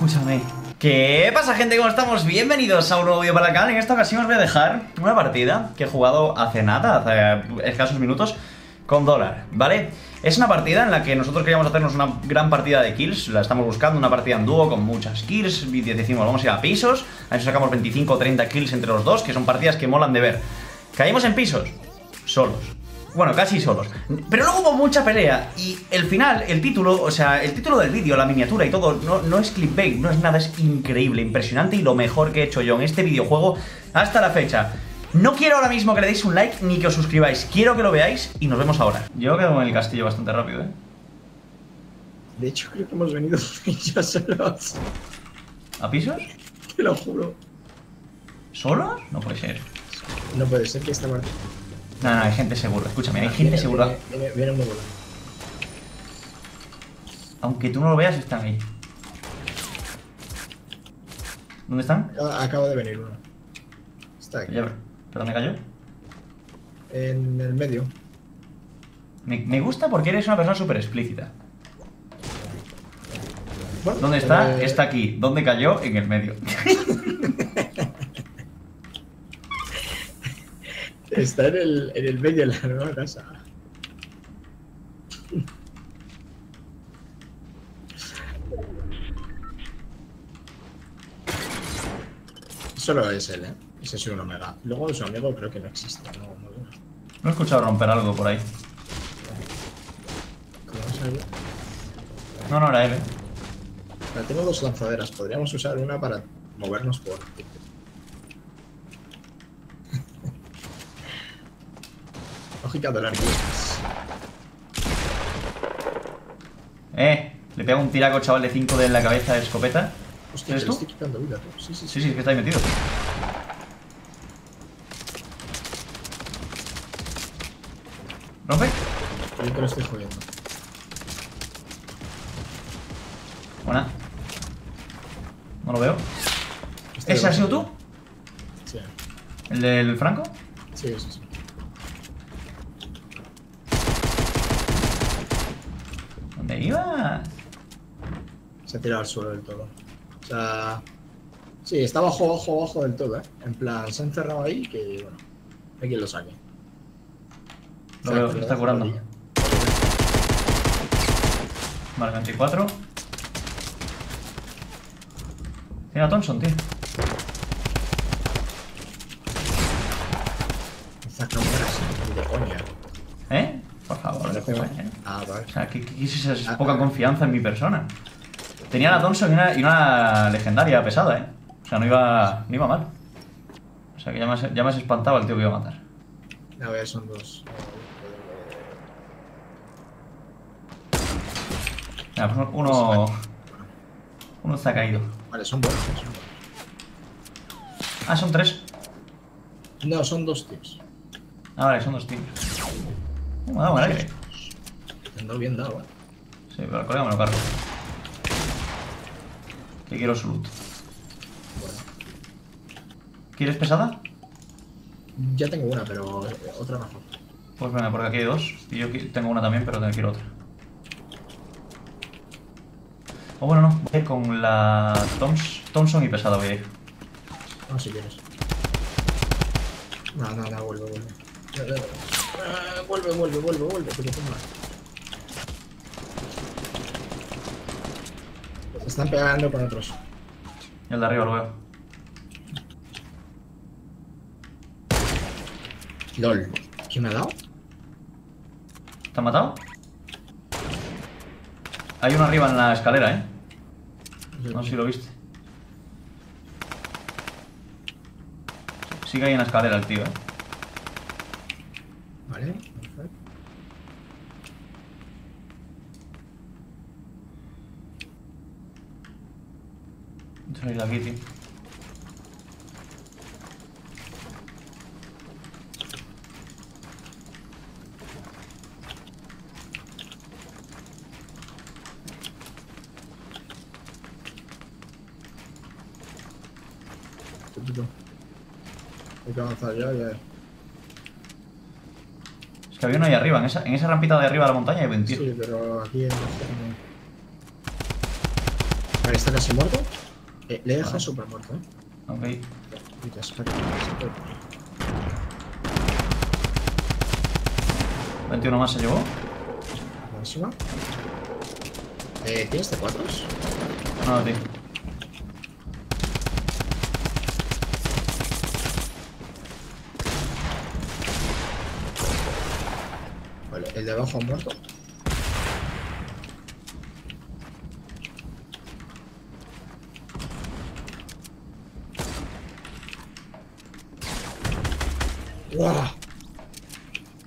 Escúchame. ¿Qué pasa gente? ¿Cómo estamos? Bienvenidos a un nuevo vídeo para el canal. En esta ocasión os voy a dejar una partida que he jugado hace nada, hace escasos minutos, con dólar, ¿vale? Es una partida en la que nosotros queríamos hacernos una gran partida de kills, la estamos buscando, una partida en dúo con muchas kills, y decimos vamos a ir a pisos, a si sacamos 25 o 30 kills entre los dos, que son partidas que molan de ver. Caímos en pisos, solos, bueno, casi solos. Pero luego hubo mucha pelea y el final, el título, o sea, el título del vídeo, la miniatura y todo, no, no es clickbait, no es nada, es increíble, impresionante y lo mejor que he hecho yo en este videojuego hasta la fecha. No quiero ahora mismo que le deis un like ni que os suscribáis, quiero que lo veáis y nos vemos ahora. Yo quedo en el castillo bastante rápido, ¿eh? De hecho, creo que hemos venido ya solos. ¿A pisos? Te lo juro. ¿Solos? No puede ser. No puede ser que esta parte. No, no, hay gente segura, escúchame, hay gente segura. Viene, viene, viene Aunque tú no lo veas, están ahí. ¿Dónde están? Acaba, de venir uno. Está aquí. ¿Pero dónde cayó? En el medio. Me, me gusta porque eres una persona súper explícita. ¿Dónde está? Eh, está aquí. ¿Dónde cayó? En el medio. Está en el, en el medio de la nueva casa. Solo es él, ¿eh? Ese es un omega. Luego su amigo creo que no existe. No, no, no he escuchado romper algo por ahí. ¿Cómo No, no era él, ¿eh? tengo dos lanzaderas. Podríamos usar una para movernos por... Lógica del Eh, le pego un tiraco chaval de 5 de la cabeza de escopeta. Hostia, ¿Eres tú? Estoy quitando vida, Sí, sí, sí. Sí, sí, es que está ahí metido. ¿Rompe? Yo te lo estoy jodiendo. Buena. No lo veo. ¿Ese ha sido tú? Sí. ¿El del Franco? Sí, sí, sí. ¿Dónde ibas? Se ha tirado al suelo del todo. O sea. Sí, está bajo, bajo, bajo del todo, ¿eh? En plan, se ha encerrado ahí que, bueno, hay quien lo saque. Lo veo, se está curando. Vale, 24. Tiene a Thompson, tío. de coña. ¿Eh? Por favor, ¿eh? Ah, vale. O sea, ¿qué, es esa poca confianza en mi persona? Tenía la Thompson y una, y una, legendaria pesada, ¿eh? O sea, no iba, no iba mal. O sea, que ya me, ya me has espantado al tío que iba a matar. A ver, son dos. Pues uno... Uno se ha caído. Vale, son buenos. Ah, son tres. No, son dos tíos. Ah, vale, son dos tíos. Uh, me ha dado un aire. Te bien dado, eh. Sí, pero el colega me lo cargo. Que quiero su loot. Bueno. ¿Quieres pesada? Ya tengo una, pero otra mejor. Pues venga, porque aquí hay dos. Y yo tengo una también, pero quiero otra. O bueno, no, voy a ir con la Thompson y pesada voy a ir. Ah, si quieres. No, no, no, vuelve, vuelve. Ah, vuelve, vuelve, vuelve, vuelve, que te Se están pegando con otros. Y el de arriba lo veo. LOL. ¿Quién me ha dado? ¿Te han matado? Hay uno arriba en la escalera, ¿eh? No sé si lo viste. Sigue ahí en la escalera el tío, ¿eh? Vale, aquí, tío. Hay que avanzar ya, ya. Es que había uno ahí arriba, en esa, en esa rampita de arriba de la montaña hay 20. Sí, pero aquí en Vale, está casi muerto. Eh, le he dejado súper muerto, eh. Ok. Ahorita, espera, espera. 21 más se llevó. Buenísima. Eh, ¿Tienes C4? No, tío. Vale, el de abajo ha muerto. ¡Guau!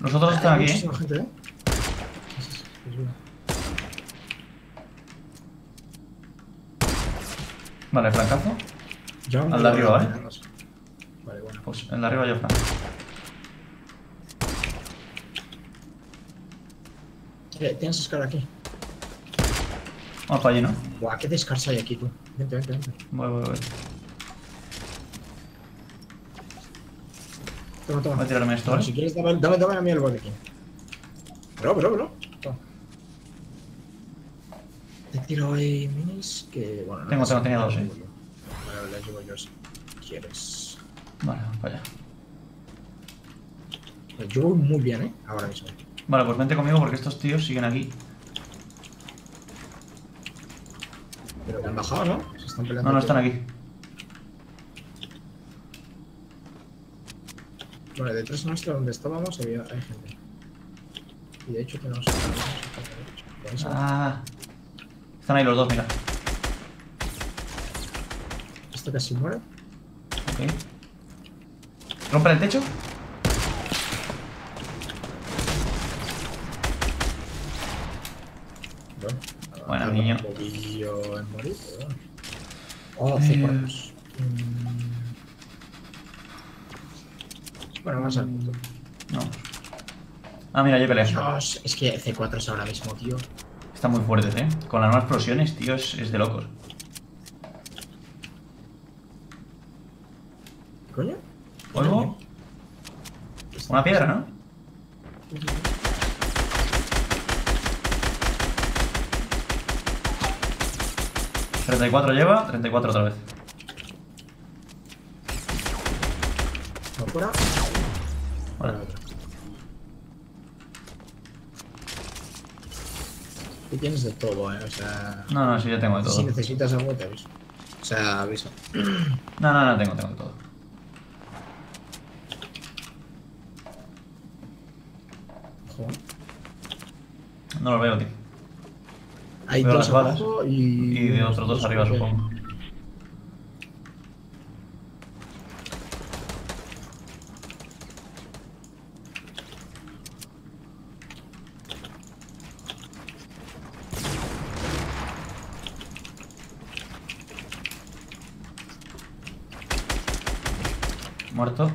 Los otros están aquí, ¿eh? gente, ¿eh? Vale, flancazo. Yo Al de arriba, ¿vale? Vale, bueno. Pues en la arriba yo flanco. Eh, tienes Scar aquí. Vamos para allí, ¿no? Buah, qué descarsa hay aquí, tú. Vente, vente, vente. Voy, voy, voy. Toma, toma. Voy a tirarme esto, ¿vale? si quieres, dame, dame, dame a mí el botiquín. Bro, bro, bro. Toma. Te tiro ahí minis que. Bueno, no Tengo, tenía dos, eh. Vale, las llevo yo si quieres. Vale, allá. Eh, Yo voy muy bien, ¿eh? Ahora mismo. Vale, pues vente conmigo porque estos tíos siguen aquí. Pero han bajado, ¿no? Se están peleando. No, no están aquí. Vale, detrás nuestra donde estábamos había hay gente. Y de hecho tenemos. Ah. Están ahí los dos, mira. Esto casi muere. Ok. ¿Rompe el techo? Bueno, Bueno, niño. Un poquillo en morir, pero bueno. Oh, Eh, C4. Mm. Bueno, vamos al punto. No. Ah, mira, yo pelea. Dios, es que C4 es ahora mismo, tío. Están muy fuertes, ¿eh? Con las nuevas explosiones, tío, es, es de locos. ¿Qué coño? ¿Fuego? Una piedra, ¿no? ¿34 lleva? 34 otra vez. ¿No fuera? Vale. Fuera otro. Tú tienes de todo, eh. O sea. No, no, sí, ya tengo de todo. Si necesitas algo, te aviso. O sea, aviso. No, no, no, tengo, tengo de todo. No lo veo, tío. Hay Veo dos las balas. abajo y. Y de otros dos arriba, supongo. Muerto.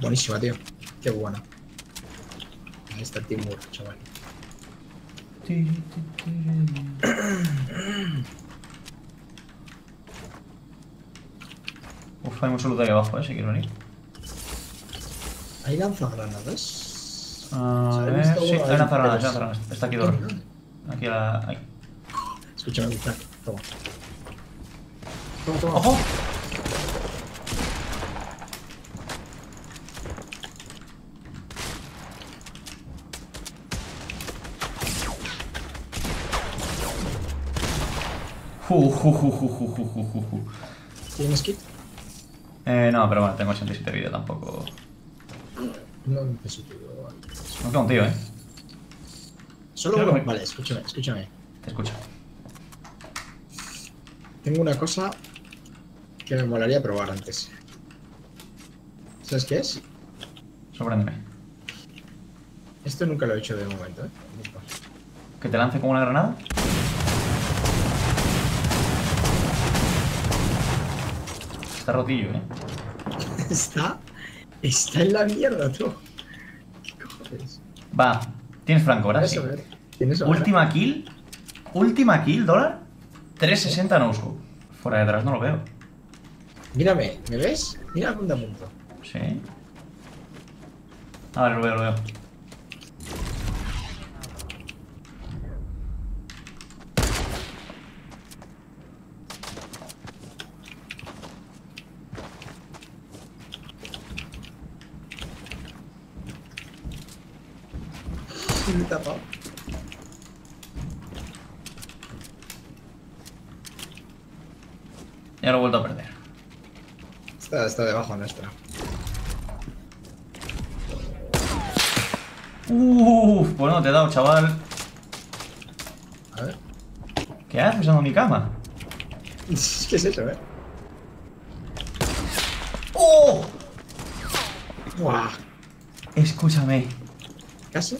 Buenísima, tío. Qué buena. Ahí está el Timur, chaval. Uf, hay mucho luz ahí abajo, eh, si quieres venir. ¿Hay lanzagranadas? A ver, sí, hay lanzagranadas, hay lanzagranadas. Está aquí Dor. Aquí la... ahí. Escúchame. Toma. Toma, toma. ¡Ojo! ¿Tienes kit? Eh, no, pero bueno, tengo 87 vida tampoco. No necesito. No pues, tengo un tío, eh. Solo uno. Vale, escúchame, escúchame. Te escucho. Tengo una cosa que me molaría probar antes. ¿Sabes qué es? Sorpréndeme. Esto nunca lo he hecho de momento, ¿eh? ¿Que te lance como una granada? Está rotillo, eh. Está. Está en la mierda, tú. ¿Qué cojones? Va, tienes franco, ¿verdad? Sí. Tienes ver. Última kill. Última kill, dólar. 360 no uso. Fuera detrás no lo veo. Mírame, ¿me ves? Mira dónde apunto. Sí. A ver, lo veo, lo veo. Me tapado. Ya lo he vuelto a perder. Está, está debajo nuestra. Uff, pues no te he dado, chaval. A ver. ¿Qué haces usando mi cama? ¿Qué es eso, eh? ¡Oh! ¡Buah! Escúchame. ¿Casi?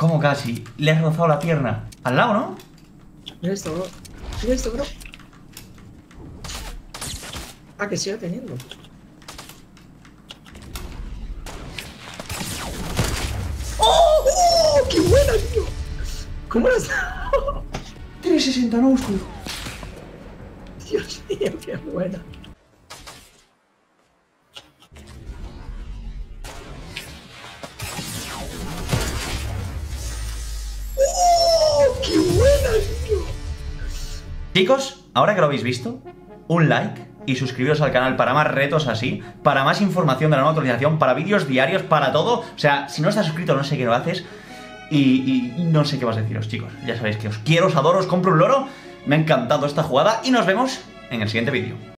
¿Cómo casi? Le has rozado la pierna. Al lado, ¿no? Mira esto, bro. Mira esto, bro. Ah, que sigue teniendo. ¡Oh! ¡Oh! ¡Qué buena, tío! ¿Cómo la has dado? 360 no oscuro. Dios mío, qué buena. Chicos, ahora que lo habéis visto, un like y suscribiros al canal para más retos así, para más información de la nueva actualización, para vídeos diarios, para todo. O sea, si no estás suscrito no sé qué lo haces y, y no sé qué vas a deciros, chicos. Ya sabéis que os quiero, os adoro, os compro un loro. Me ha encantado esta jugada y nos vemos en el siguiente vídeo.